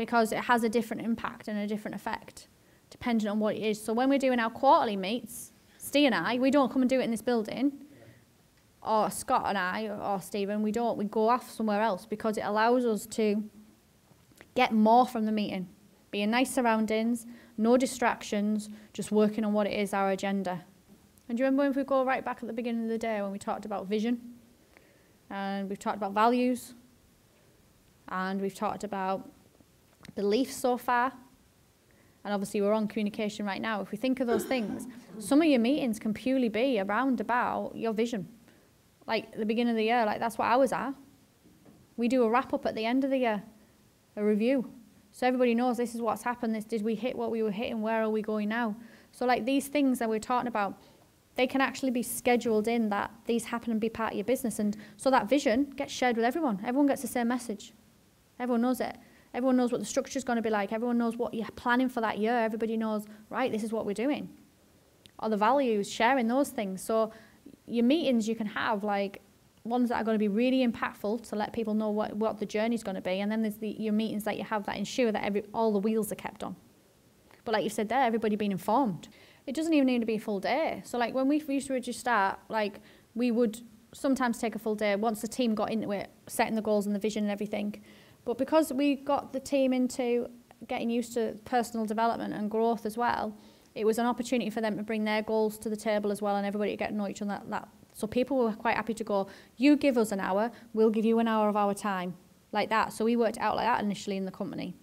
because it has a different impact and a different effect depending on what it is. So when we're doing our quarterly meets, Steve and I, we don't come and do it in this building, or Scott and I, or Stephen, we don't. We go off somewhere else because it allows us to get more from the meeting. Be in nice surroundings, no distractions, just working on what it is, our agenda. And do you remember if we go right back at the beginning of the day when we talked about vision? And we've talked about values. And we've talked about beliefs so far. And obviously we're on communication right now. If we think of those things, some of your meetings can purely be around about your vision. Like the beginning of the year, like that's what ours are. We do a wrap up at the end of the year, a review. So everybody knows this is what's happened. This did we hit what we were hitting? Where are we going now? So like these things that we're talking about, they can actually be scheduled in that these happen and be part of your business. And so that vision gets shared with everyone. Everyone gets the same message. Everyone knows it. Everyone knows what the structure is going to be like. Everyone knows what you're planning for that year. Everybody knows, right, this is what we're doing. Or the values, sharing those things. So your meetings you can have like ones that are going to be really impactful to let people know what, what the journey is going to be. And then there's the, your meetings that you have that ensure that every, all the wheels are kept on. But like you said there, everybody being informed. It doesn't even need to be a full day. So like when we used to just start, like we would sometimes take a full day once the team got into it, setting the goals and the vision and everything. But because we got the team into getting used to personal development and growth as well, it was an opportunity for them to bring their goals to the table as well and everybody to get to know each other that, that so people were quite happy to go, you give us an hour, we'll give you an hour of our time, like that. So we worked out like that initially in the company.